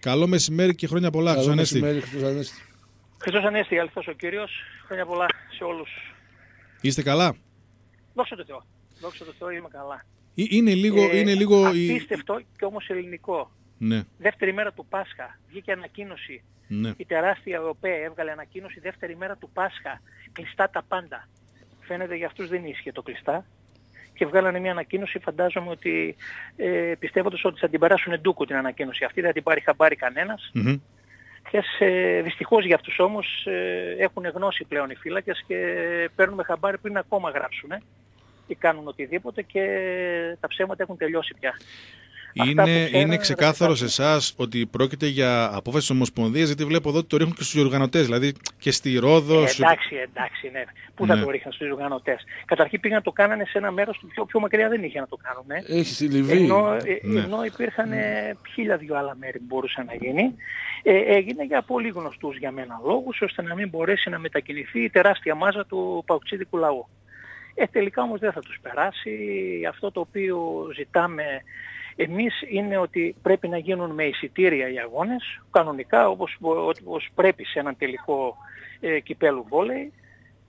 Καλό μεσημέρι και χρόνια πολλά, Καλό Χριστός Ανέστη. μεσημέρι, Χριστός Ανέστη. Χριστός Ανέστη, αληθώς ο Κύριος. Χρόνια πολλά σε όλους. Είστε καλά; Δόξα τω Θεώ. Δόξα τω Θεώ είμαι καλά. Ε, Είναι λίγο, Ε, είναι λίγο η... Απίστευτο και όμως ελληνικό. Ναι, Δεύτερη μέρα του Πάσχα βγήκε ανακοίνωση. ναι. Η τεράστια ΕΟΠΕ έβγαλε ανακοίνωση δεύτερη μέρα του Πάσχα. Κλειστά τα πάντα. Φαίνεται για αυτούς δεν ίσχυε το κλειστά. Και βγάλανε μια ανακοίνωση, φαντάζομαι ότι ε, πιστεύοντας ότι θα την περάσουν ντούκο την ανακοίνωση αυτή, δεν θα την πάρει χαμπάρι κανένας. Μμμ. Και ε, δυστυχώς για αυτούς όμως ε, έχουν γνώση πλέον οι φύλακες και παίρνουμε χαμπάρι πριν ακόμα γράψουν ε, ή κάνουν οτιδήποτε και τα ψέματα έχουν τελειώσει πια. Αυτά που Είναι, ξέρανε είναι δεν ξεκάθαρο σε υπάρχουν. εσάς ότι πρόκειται για απόφαση της Ομοσπονδίας, γιατί βλέπω εδώ ότι το ρίχνουν και στους οργανωτέ. Δηλαδή και στη Ρόδο. Ε, σου- εντάξει, εντάξει, ναι. Πού θα Ναι. το ρίχναν στους οργανωτές. Καταρχήν πήγαν να το κάνανε σε ένα μέρος που πιο, πιο μακριά δεν είχε να το κάνουν. ε. Έχει στη Λιβύη. Ενώ, ε, Ναι. ενώ υπήρχαν ε, χίλια δυο άλλα μέρη που μπορούσε να γίνει, ε, έγινε για πολύ γνωστούς για μένα λόγους, ώστε να μην μπορέσει να μετακινηθεί η τεράστια μάζα του παουξίδικου λαού. Ε, τελικά όμως δεν θα τους περάσει. Αυτό το οποίο ζητάμε εμείς είναι ότι πρέπει να γίνουν με εισιτήρια οι αγώνες, κανονικά όπως, όπως πρέπει σε έναν τελικό ε, κυπέλου βόλεϊ,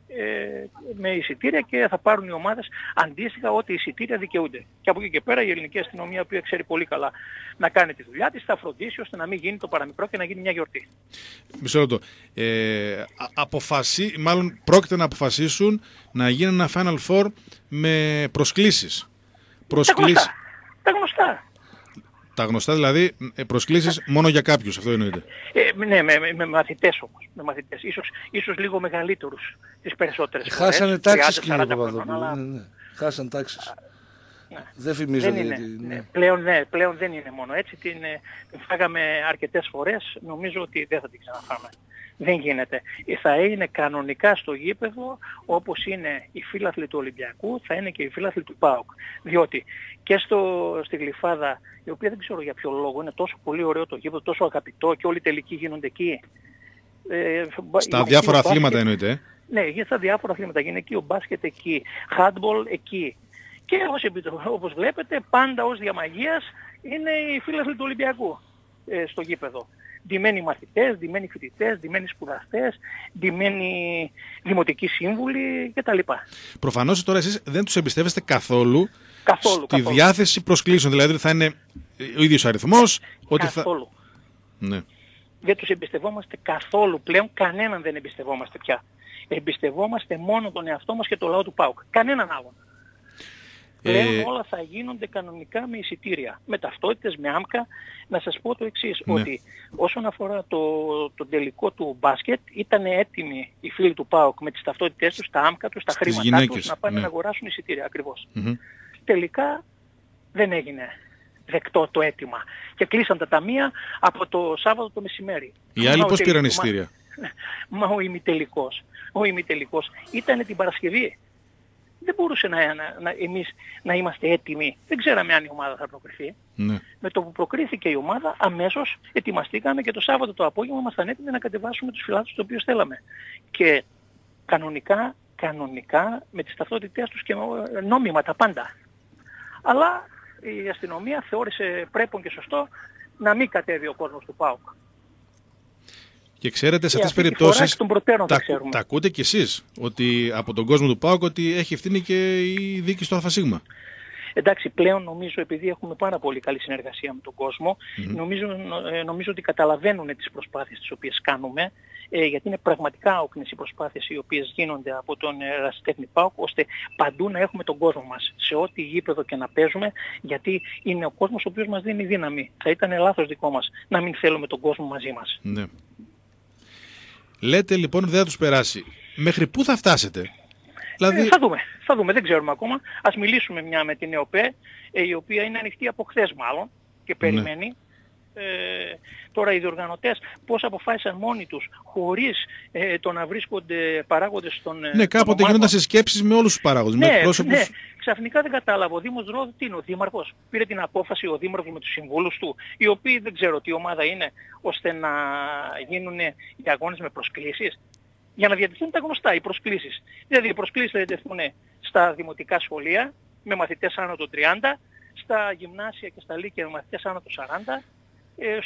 ε, με εισιτήρια και θα πάρουν οι ομάδες αντίστοιχα ό,τι εισιτήρια δικαιούνται. Και από εκεί και πέρα η ελληνική αστυνομία, που ξέρει πολύ καλά να κάνει τη δουλειά της, θα φροντίσει ώστε να μην γίνει το παραμικρό και να γίνει μια γιορτή. Μισό λεπτό. Ε, α- αποφασί, μάλλον πρόκειται να αποφασίσουν να γίνει ένα Final Four με προσκλήσεις. Τα Προσκλήσεις, γνωστά. Τα γνωστά. τα γνωστά δηλαδή, προσκλήσεις μόνο για κάποιους, αυτό εννοείται. Ε, ναι, με, με, με μαθητές όμως. Με μαθητές. Ίσως, ίσως λίγο μεγαλύτερους τις περισσότερες φορές. Χάσανε τάξεις 30-40 κύριε χρονών, Παπαδόπουλο. αλλά- Ναι, ναι. Χάσαν τάξεις. Ναι. Δεν φημίζω Δεν είναι. γιατί... Ναι. ναι. Πλέον, ναι, πλέον δεν είναι μόνο έτσι. Την, ε, την φάγαμε αρκετές φορές. Νομίζω ότι δεν θα την ξαναφάμε. Δεν γίνεται. Ε, Θα είναι κανονικά στο γήπεδο όπως είναι οι φίλαθλοι του Ολυμπιακού, θα είναι και οι φίλαθλοι του ΠΑΟΚ. Διότι και στο, στη Γλυφάδα, η οποία δεν ξέρω για ποιο λόγο, είναι τόσο πολύ ωραίο το γήπεδο, τόσο αγαπητό και όλοι οι τελικοί γίνονται εκεί. Ε, Στα εκεί διάφορα ο μπάσκετ- αθλήματα εννοείται. ε; ναι, για στα διάφορα αθλήματα. Γυναικείο μπάσκετ εκεί, handball εκεί. Και ως, επιτρο- όπως βλέπετε πάντα ως διαμαγείας είναι οι φίλαθλοι του Ολυμπιακού ε, στο γήπεδο. Ντυμένοι μαθητές, ντυμένοι φοιτητές, ντυμένοι σπουδαστές, ντυμένοι δημοτικοί σύμβουλοι κτλ. Προφανώς τώρα εσείς δεν τους εμπιστεύεστε καθόλου, Καθόλου, στη καθόλου. διάθεση προσκλήσεων. Δηλαδή ότι θα είναι ο ίδιος αριθμός. Ότι θα... Καθόλου. Ναι. Δεν τους εμπιστευόμαστε καθόλου πλέον, κανέναν δεν εμπιστευόμαστε πια. Εμπιστευόμαστε μόνο τον εαυτό μας και το λαό του ΠΑΟΚ. Κανέναν άλλον. Πλέον Ε, όλα θα γίνονται κανονικά με εισιτήρια, με ταυτότητες, με άμκα. Να σας πω το εξής, Ναι. ότι όσον αφορά το, το τελικό του μπάσκετ, ήταν έτοιμοι οι φίλοι του ΠΑΟΚ με τις ταυτότητες τους, τα άμκα τους, τα Στις χρήματά γυναίκες, τους, να πάνε ναι. να αγοράσουν εισιτήρια ακριβώς. μμμ. Τελικά δεν έγινε δεκτό το αίτημα. Και κλείσαν τα ταμεία από το Σάββατο το μεσημέρι. Οι άλλοι Μα ο πώς πήραν τελικός- εισιτήρια; Μα ο ημιτελικός, ο ημιτελικός ήταν την Παρασκευή. Δεν μπορούσε να, να, να, εμείς να είμαστε έτοιμοι. Δεν ξέραμε αν η ομάδα θα προκριθεί. Ναι. Με το που προκρίθηκε η ομάδα, αμέσως ετοιμαστήκαμε και το Σάββατο το απόγευμα ήμασταν έτοιμοι να κατεβάσουμε τους φιλάθλους τους οποίους θέλαμε. Και κανονικά, κανονικά, με τις ταυτότητές τους και ε, νόμιμα τα πάντα. Αλλά η αστυνομία θεώρησε πρέπον και σωστό να μην κατέβει ο κόσμος του ΠΑΟΚ. Και ξέρετε, σε Και αυτές τις αυτή τη φορά περιπτώσεις. εκ των προτέρων Τα, τα ξέρουμε. τα ακούτε κι εσείς ότι από τον κόσμο του ΠΑΟΚ ότι έχει ευθύνη και η δίκη στο ΑΣ. Εντάξει, πλέον νομίζω επειδή έχουμε πάρα πολύ καλή συνεργασία με τον κόσμο, νομίζω, ε, νομίζω ότι καταλαβαίνουν τις προσπάθειες τις οποίες κάνουμε, ε, γιατί είναι πραγματικά όκνες οι προσπάθειες οι οποίες γίνονται από τον ε, Ρασιτέχνη ΠΑΟΚ, ώστε παντού να έχουμε τον κόσμο μας, σε ό,τι γήπεδο και να παίζουμε, γιατί είναι ο κόσμος ο οποίος μας δίνει δύναμη. Θα ήταν λάθος δικό μας να μην θέλουμε τον κόσμο μαζί μας. Ναι. Λέτε λοιπόν ότι δεν θα τους περάσει. Μέχρι πού θα φτάσετε; Δηλαδή, Ε, θα δούμε, θα δούμε, δεν ξέρουμε ακόμα. Ας μιλήσουμε μια με την ΕΟΠΕ, ε, η οποία είναι ανοιχτή από χθες μάλλον και Ναι. Περιμένει. Ε, τώρα οι διοργανωτές πώς αποφάσισαν μόνοι τους χωρίς ε, το να βρίσκονται παράγοντες στον ναι, κάποτε γίνονταν συσκέψει με όλους τους παράγοντες. με ναι, εκπρόσωπους- ναι, ξαφνικά δεν κατάλαβα. Ο Δήμος Ρόδου τι είναι, ο Δήμαρχος; Πήρε την απόφαση ο Δήμαρχος με τους συμβούλους του, οι οποίοι δεν ξέρω τι ομάδα είναι, ώστε να γίνουν οι αγώνες με προσκλήσεις. Για να διατηθούν τα γνωστά, οι προσκλήσεις. Δηλαδή οι προσκλήσεις θα διατεθούν στα δημοτικά σχολεία, με μαθητές άνω των 30, στα γυμνάσια και στα λύκεια με μαθητές άνω των 40, ε,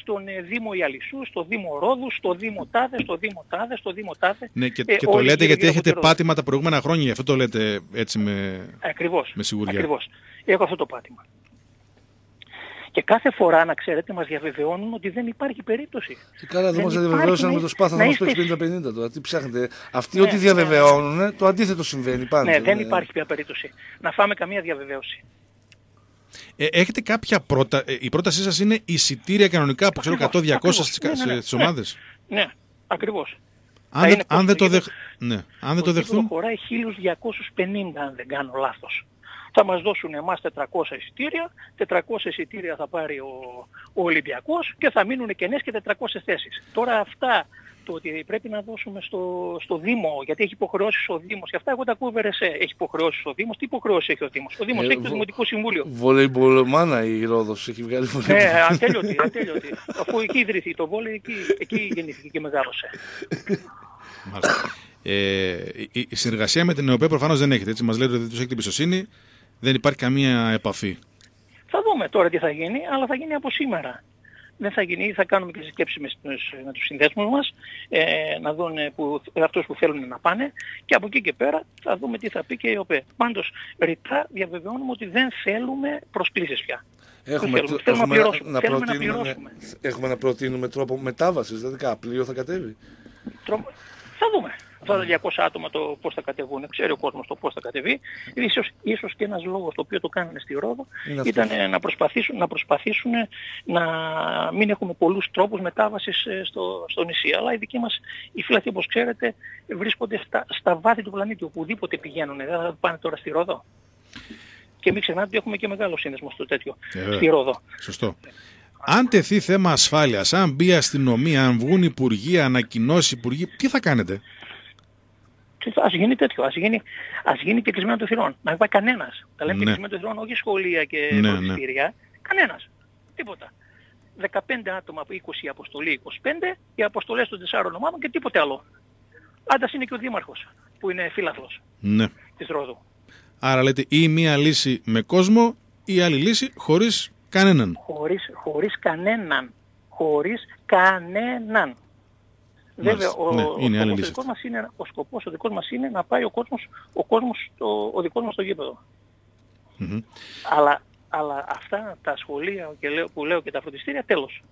στον ε, Δήμο Ιαλισσού, στο Δήμο Ρόδου, στο Δήμο Τάδε, στο Δήμο Τάδε, στο Δήμο Τάδε. Ναι, και, Ε, και το όλοι λέτε γύρω γιατί γύρω από έχετε τη Ρόδο. πάτημα τα προηγούμενα χρόνια, γι' αυτό το λέτε έτσι με... Ακριβώς. Με σιγουριά. Ακριβώς. Έχω αυτό το πάτημα. Και κάθε φορά, να ξέρετε, μας διαβεβαιώνουν ότι δεν υπάρχει περίπτωση. Και καλά, εδώ Δεν μας υπάρχει διαβεβαιώσαν να- με το σπάθος να να μας είστε- παίξει 50-50 τώρα. Τι ψάχνετε. Αυτοί Ναι, ό,τι ναι. διαβεβαιώνουν, το αντίθετο συμβαίνει πάντα. Ναι, δεν υπάρχει πια περίπτωση να φάμε καμία διαβεβαίωση. Ε, έχετε κάποια πρώτα... ε, η πρότασή σας είναι εισιτήρια κανονικά που ξέρω 100-200 Ακριβώς, στις, ακριβώς. Ναι, ναι, ναι. στις ομάδες; Ναι, ακριβώς. Αν, Θα δεν, είναι αν, δεν το πώς δεχ... ναι. αν δεν το Το δεχθούν... γήπεδο χωράει 1250 αν δεν κάνω λάθος. Θα μας δώσουν εμάς 400 εισιτήρια, 400 εισιτήρια θα πάρει ο, ο Ολυμπιακός και θα μείνουν κενές και 400 θέσεις. Τώρα αυτά το ότι πρέπει να δώσουμε στο, στο Δήμο, γιατί έχει υποχρεώσεις ο Δήμος, και αυτά εγώ τα ακούω Βερεσέ, έχει υποχρεώσεις ο Δήμος, τι υποχρεώσεις έχει ο Δήμος; Ο Δήμος Ε, έχει το βο- Δημοτικό Συμβούλιο. Βολέιμπολ μάνα η Ρόδος έχει βγάλει βολέιμπολ. Ναι, ατέλειωτη, ατέλειωτη. Αφού εκεί ιδρυθεί το βόλεϊ, εκεί, εκεί γεννήθηκε και μεγάλωσε. Μάλιστα. Ε, η, η συνεργασία με την ΕΟΠΕ προφανώς δεν έχετε. Έτσι μας λέτε ότι δεν τους έχετε εμπιστοσύνη. Δεν υπάρχει καμία επαφή. Θα δούμε τώρα τι θα γίνει, αλλά θα γίνει από σήμερα. Δεν θα γίνει, θα κάνουμε και σκέψεις με, στους- με τους συνδέσμους μας, ε, να δουν ε, που, αυτούς που θέλουν να πάνε και από εκεί και πέρα θα δούμε τι θα πει και η ΟΠΕ. Πάντως, ρητά διαβεβαιώνουμε ότι δεν θέλουμε προσκλήσεις πια. Έχουμε, θέλουμε. τ- Θέλουμε να έχουμε, να, πληρώσουμε. να Θέλουμε να προτείνουμε, πληρώσουμε. έχουμε να προτείνουμε τρόπο μετάβασης, δηλαδή κάποιο πλοίο θα κατέβει. Τρο- Θα δούμε. Αυτά τα 200 άτομα το πώς θα κατεβούν. Ξέρει ο κόσμος το πώς θα κατεβεί. Ίσως, ίσως και ένας λόγος το οποίο το κάνανε στη Ρόδο Είναι αυτός. ήταν ε, να προσπαθήσουν, να προσπαθήσουν να μην έχουμε πολλούς τρόπους μετάβασης ε, στο, στο νησί. Αλλά οι δικοί μας, οι φύλακοι όπως ξέρετε, βρίσκονται στα, στα βάθη του πλανήτη. Οπουδήποτε πηγαίνουν. Δεν θα πάνε τώρα στη Ρόδο. Και μην ξεχνάτε ότι έχουμε και μεγάλο σύνδεσμο στο τέτοιο. Ε, βέβαια. στη Ρόδο. Σωστό. Αν τεθεί θέμα ασφάλειας, αν μπει η αστυνομία, αν βγουν υπουργοί, ανακοινώσει υπουργοί, τι θα κάνετε; Τι θα- Ας γίνει τέτοιο, ας γίνει, ας γίνει και κλεισμένο των θυρών. Να μην πάει κανένας. Τα λέμε Ναι. και κλεισμένο των θυρών, όχι σχολεία και Ναι, φροντιστήρια. Κανένας. Τίποτα. 15 άτομα από 20 η αποστολή, 25, οι αποστολές των 4 ομάδων και τίποτε άλλο. Άντας είναι και ο Δήμαρχος, που είναι φίλαθλος Ναι. της Ρόδου. Άρα λέτε ή μία λύση με κόσμο ή άλλη λύση χωρίς κανέναν. Χωρίς, χωρίς κανέναν. Χωρίς κανέναν. Βέβαια, ο, Ναι, ο, είναι άλλη σκοπός, λύση ο, δικός μας είναι, ο σκοπός ο δικός μας είναι να πάει ο κόσμος, ο, κόσμος ο, ο δικός μας στο γήπεδο. Μμμ. Αλλά, αλλά αυτά τα σχολεία και λέω, που λέω και τα φροντιστήρια τέλος.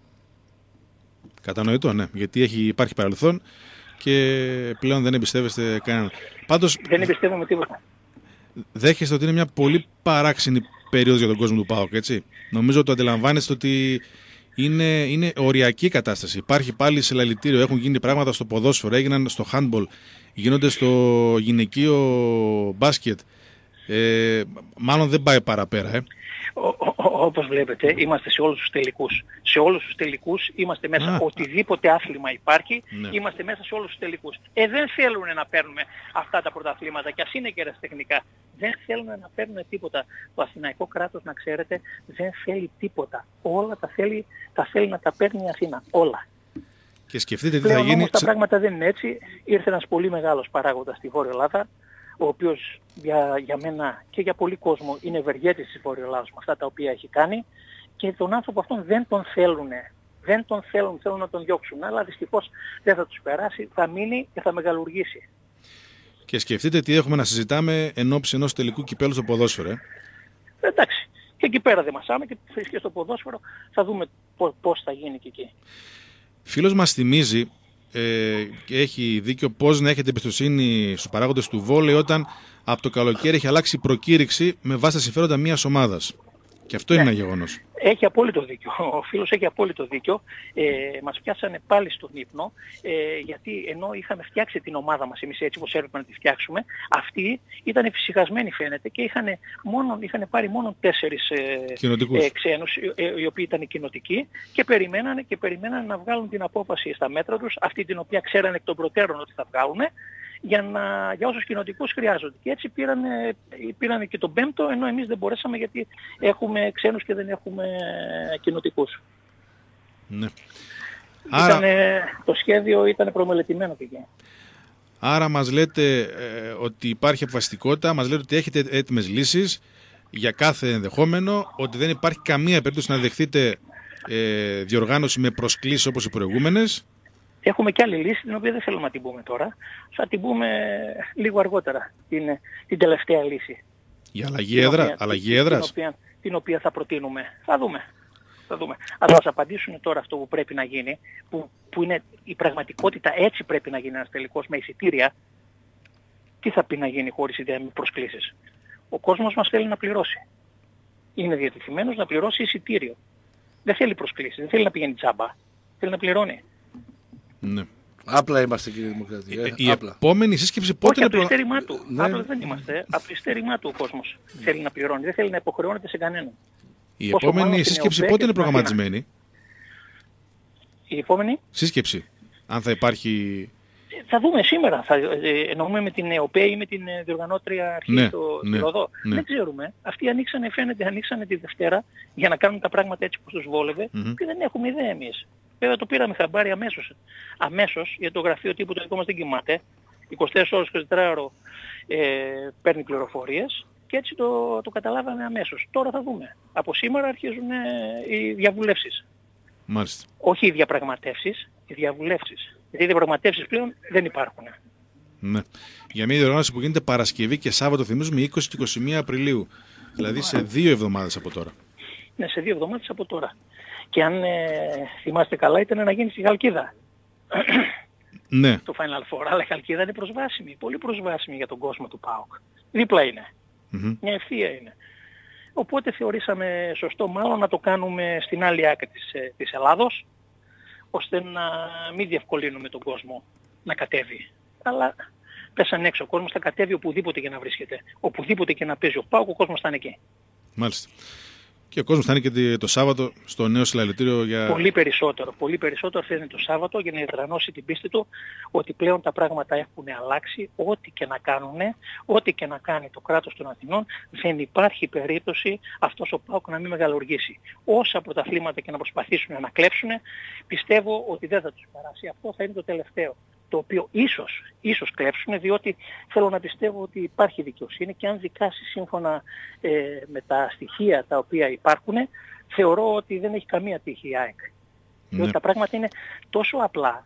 Κατανοητό, ναι. Γιατί έχει, υπάρχει παρελθόν και πλέον δεν εμπιστεύεστε κανέναν. Πάντως Δεν εμπιστεύομαι τίποτα. δέχεστε ότι είναι μια πολύ παράξενη περίοδος για τον κόσμο του ΠΑΟΚ, έτσι; Νομίζω ότι αντιλαμβάνεστε ότι είναι, είναι οριακή η κατάσταση. Υπάρχει πάλι σε λαλητήριο, έχουν γίνει πράγματα στο ποδόσφαιρο, έγιναν στο handball, γίνονται στο γυναικείο μπάσκετ. Ε, μάλλον δεν πάει παραπέρα, ε. Ο, ο, ο- όπως βλέπετε είμαστε σε όλους τους τελικούς. Σε όλους τους τελικούς είμαστε μέσα. Α. Οτιδήποτε άθλημα υπάρχει Ναι. είμαστε μέσα σε όλους τους τελικούς. Ε, δεν θέλουν να παίρνουμε αυτά τα πρωταθλήματα και ας είναι και ερασιτεχνικά. Δεν θέλουν να παίρνουν τίποτα. Το αθηναϊκό κράτος να ξέρετε δεν θέλει τίποτα. Όλα τα θέλει, τα θέλει να τα παίρνει η Αθήνα. Όλα. Και σκεφτείτε τι θα Πλέον γίνει. όμως τα σε- πράγματα δεν είναι έτσι. Ήρθε ένας πολύ μεγάλος παράγοντας στη Βόρεια Ελλάδα, ο οποίος για, για μένα και για πολύ κόσμο είναι ευεργέτης της Βόρειας Ελλάδας με αυτά τα οποία έχει κάνει και τον άνθρωπο αυτόν δεν τον θέλουν. Δεν τον θέλουν, θέλουν να τον διώξουν. Αλλά δυστυχώς δεν θα τους περάσει, θα μείνει και θα μεγαλουργήσει. Και σκεφτείτε τι έχουμε να συζητάμε εν ώψη ενός τελικού κυπέλου στο ποδόσφαιρο. Ε; Εντάξει. Και εκεί πέρα δεν μασάμε και και στο ποδόσφαιρο θα δούμε πώς, πώς θα γίνει και εκεί. Φίλος μας θυμίζει ε, και έχει δίκιο πώς να έχετε εμπιστοσύνη στους παράγοντες του βόλεϊ όταν από το καλοκαίρι έχει αλλάξει η προκήρυξη με βάση τα συμφέροντα μιας ομάδας. Και αυτό είναι ένα γεγονός. Έχει απόλυτο δίκιο. Ο φίλος έχει απόλυτο δίκιο. Ε, μας πιάσανε πάλι στον ύπνο, ε, γιατί ενώ είχαμε φτιάξει την ομάδα μας εμείς έτσι όπως έπρεπε να τη φτιάξουμε, αυτοί ήταν εφησυχασμένοι φαίνεται και είχαν, μόνο, είχαν πάρει μόνο τέσσερις ε, Κοινοτικούς. ε, ξένους, ε, οι οποίοι ήταν κοινοτικοί και περιμένανε, και περιμένανε να βγάλουν την απόφαση στα μέτρα τους, αυτή την οποία ξέρανε εκ των προτέρων ότι θα βγάλουν, για, να, για όσους κοινοτικούς χρειάζονται. Και έτσι πήραν, πήραν και τον πέμπτο, ενώ εμείς δεν μπορέσαμε γιατί έχουμε ξένους και δεν έχουμε κοινοτικούς. Ναι. Άρα, Ήτανε- το σχέδιο ήταν προμελετημένο και εκεί. άρα μας λέτε ε, ότι υπάρχει αποφασιστικότητα, μας λέτε ότι έχετε έτοιμες λύσεις για κάθε ενδεχόμενο, ότι δεν υπάρχει καμία περίπτωση να δεχτείτε ε, διοργάνωση με προσκλήσεις όπως οι προηγούμενες. Έχουμε και άλλη λύση την οποία δεν θέλουμε να την πούμε τώρα. Θα την πούμε λίγο αργότερα. Την, την τελευταία λύση. Η αλλαγή, έδρα, οποία, αλλαγή έδρας. Την οποία, την οποία θα προτείνουμε. Θα δούμε. Θα δούμε. Αλλά θα απαντήσουν τώρα αυτό που πρέπει να γίνει, που, που είναι η πραγματικότητα έτσι πρέπει να γίνει ένας τελικός με εισιτήρια. Τι θα πει να γίνει χωρίς ιδέα με προσκλήσεις. Ο κόσμος μας θέλει να πληρώσει. Είναι διατεθειμένος να πληρώσει εισιτήριο. Δεν θέλει προσκλήσεις, δεν θέλει να πηγαίνει τζάμπα. Θέλει να πληρώνει. Ναι. Απλά είμαστε κύριε Δημοκρατία. Ε, η απλά. επόμενη σύσκεψη πότε Όχι, είναι... από το ειστέρημά του. Ναι. Απλά δεν είμαστε. Από το ειστέρημά του ο κόσμος θέλει να πληρώνει. Δεν θέλει να υποχρεώνεται σε κανέναν. Η Πόσο επόμενη σύσκεψη πότε είναι προγραμματισμένη; Η επόμενη; Σύσκεψη. Αν θα υπάρχει... Θα δούμε σήμερα. Θα, ε, εννοούμε με την ΕΟΠΕ ή με την ε, διοργανώτρια αρχή ναι, το ναι, ναι. Δεν ξέρουμε. Αυτοί ανοίξανε, φαίνεται, ανοίξανε τη Δευτέρα για να κάνουν τα πράγματα έτσι που τους βόλευε mm-hmm. και δεν έχουμε ιδέα εμείς. Βέβαια το πήραμε χαμπάρι αμέσως. Αμέσως, γιατί το γραφείο τύπου το δικό μας δεν κοιμάται. 24 ώρες, 24 ώρο ε, παίρνει πληροφορίες και έτσι το, το καταλάβαμε αμέσως. Τώρα θα δούμε. Από σήμερα αρχίζουν ε, οι διαβουλεύσεις. Μάλιστα. Όχι οι διαπραγματεύσεις, οι διαβουλεύσεις. Γιατί οι διαπραγματεύσεις πλέον δεν υπάρχουν. Ναι. Για μια διοργάνωση που γίνεται Παρασκευή και Σάββατο, θυμίζουμε 20 και 21 Απριλίου. Δηλαδή σε δύο εβδομάδες από τώρα. Ναι, σε δύο εβδομάδες από τώρα. Και αν ε, θυμάστε καλά ήταν να γίνει στη Χαλκίδα. Ναι. Το Final Four. Αλλά η Χαλκίδα είναι προσβάσιμη. Πολύ προσβάσιμη για τον κόσμο του ΠΑΟΚ. Δίπλα είναι. Mm-hmm. Μια ευθεία είναι. Οπότε θεωρήσαμε σωστό μάλλον να το κάνουμε στην άλλη άκρη της, ε, της Ελλάδος ώστε να μην διευκολύνουμε τον κόσμο να κατέβει. Αλλά πέσαν έξω. Ο κόσμος θα κατέβει οπουδήποτε και να βρίσκεται. Οπουδήποτε και να παίζει ο ΠΑΟΚ, ο κόσμος θα είναι εκεί. Μάλιστα. Και ο κόσμος θα είναι και το Σάββατο στο νέο συλλαλητήριο για. Πολύ περισσότερο. Πολύ περισσότερο θα είναι το Σάββατο για να διατρανώσει την πίστη του ότι πλέον τα πράγματα έχουν αλλάξει. Ό,τι και να κάνουν, ό,τι και να κάνει το κράτος των Αθηνών, δεν υπάρχει περίπτωση αυτός ο ΠΑΟΚ να μην μεγαλουργήσει. Όσα πρωταθλήματα και να προσπαθήσουν να κλέψουν, πιστεύω ότι δεν θα τους περάσει. Αυτό θα είναι το τελευταίο το οποίο ίσως, ίσως κλέψουν, διότι θέλω να πιστεύω ότι υπάρχει δικαιοσύνη και αν δικάσει σύμφωνα ε, με τα στοιχεία τα οποία υπάρχουν, θεωρώ ότι δεν έχει καμία τύχη η ΑΕΚ. Ναι. Διότι τα πράγματα είναι τόσο απλά,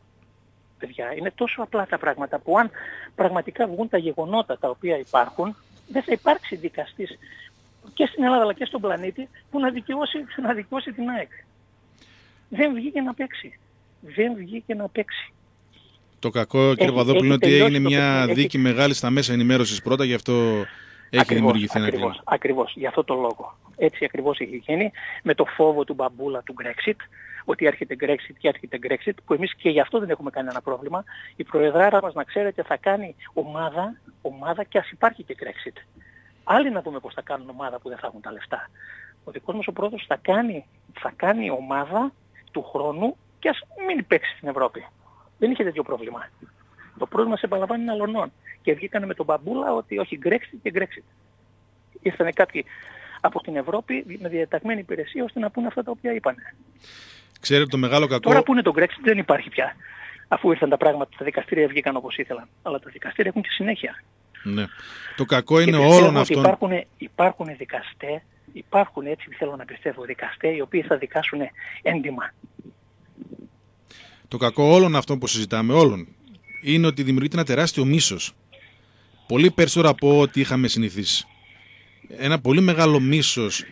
παιδιά, είναι τόσο απλά τα πράγματα που αν πραγματικά βγουν τα γεγονότα τα οποία υπάρχουν, δεν θα υπάρξει δικαστής και στην Ελλάδα αλλά και στον πλανήτη που να δικαιώσει, να δικαιώσει την ΑΕΚ. Δεν βγήκε να παίξει. Δεν βγήκε να παίξει. Το κακό, κύριε Παπαδόπουλο, είναι ότι έγινε μια δίκη μεγάλη στα μέσα ενημέρωσης πρώτα, γι' αυτό έχει ακριβώς, δημιουργηθεί ένα ακριβώς, κλίμα. Ακριβώς, γι' αυτό το λόγο. Έτσι ακριβώς έχει γίνει, με το φόβο του μπαμπούλα του Brexit, ότι έρχεται Brexit και έρχεται Brexit, που εμείς και γι' αυτό δεν έχουμε κανένα πρόβλημα. Η Προεδράρα μας, να ξέρετε, θα κάνει ομάδα, ομάδα και ας υπάρχει και Brexit. Άλλοι να δούμε πώς θα κάνουν ομάδα που δεν θα έχουν τα λεφτά. Ο δικός μας ο πρόεδρος θα κάνει, θα κάνει ομάδα του χρόνου και ας μην παίξει στην Ευρώπη δεν είχε τέτοιο πρόβλημα. Το πρόβλημα σε επαναλαμβάνει αλωνών. Και βγήκανε με τον μπαμπούλα ότι όχι Brexit και Brexit. Ήρθανε κάποιοι από την Ευρώπη με διαταγμένη υπηρεσία ώστε να πούνε αυτά τα οποία είπαν. Ξέρετε το μεγάλο κακό... Τώρα που είναι το Brexit δεν υπάρχει πια. Αφού ήρθαν τα πράγματα, τα δικαστήρια βγήκαν όπως ήθελαν. Αλλά τα δικαστήρια έχουν και συνέχεια. Ναι. Το κακό είναι όλων αυτών... Υπάρχουν, υπάρχουν δικαστές, υπάρχουν έτσι θέλω να πιστεύω δικαστές οι οποίοι θα δικάσουν έντιμα. Το κακό όλων αυτών που συζητάμε, όλων, είναι ότι δημιουργείται ένα τεράστιο μίσος. Πολύ περισσότερο από ό,τι είχαμε συνηθίσει. Ένα πολύ μεγάλο μίσος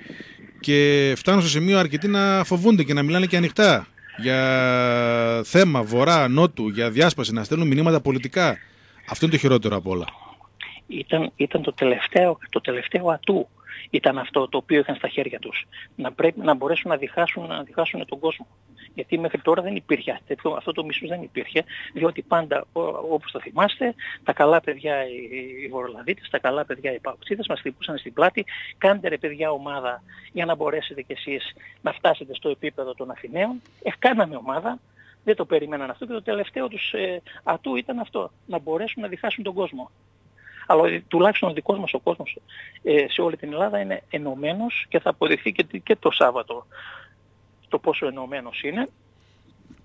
και φτάνουν στο σημείο αρκετοί να φοβούνται και να μιλάνε και ανοιχτά για θέμα βορρά, νότου, για διάσπαση, να στέλνουν μηνύματα πολιτικά. Αυτό είναι το χειρότερο από όλα. Ήταν, ήταν το, τελευταίο, το τελευταίο ατού ήταν αυτό το οποίο είχαν στα χέρια τους. Να, πρέπει, να μπορέσουν να διχάσουν, να διχάσουν τον κόσμο. Γιατί μέχρι τώρα δεν υπήρχε τέτοιο, αυτό το μίσος δεν υπήρχε, διότι πάντα όπως το θυμάστε, τα καλά παιδιά οι, οι Βορολαδίτες, τα καλά παιδιά οι Παουξίδες μας χτυπούσαν στην πλάτη, κάντε ρε παιδιά ομάδα για να μπορέσετε κι εσείς να φτάσετε στο επίπεδο των Αθηναίων. Ε, κάναμε ομάδα, δεν το περίμεναν αυτό και το τελευταίο τους ε, ατού ήταν αυτό, να μπορέσουν να διχάσουν τον κόσμο. Αλλά τουλάχιστον ο δικός μας ο κόσμος ε, σε όλη την Ελλάδα είναι ενωμένος και θα αποδειχθεί και, και το Σάββατο το πόσο ενωμένος είναι.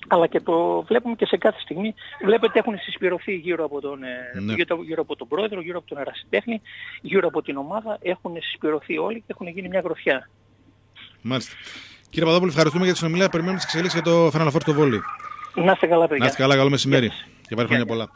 Αλλά και το βλέπουμε και σε κάθε στιγμή. Βλέπετε έχουν συσπηρωθεί γύρω από τον, ε, ναι. γύρω, γύρω, από τον πρόεδρο, γύρω από τον ερασιτέχνη, γύρω από την ομάδα. Έχουν συσπηρωθεί όλοι και έχουν γίνει μια γροθιά. Μάλιστα. Κύριε Παπαδόπουλο, ευχαριστούμε για τη συνομιλία. Περιμένουμε τις εξελίξεις για το Final Four στο Βόλι. Να είστε καλά, παιδιά. Να είστε καλά, καλό μεσημέρι. Γεια σας. Και πάλι χρόνια πολλά.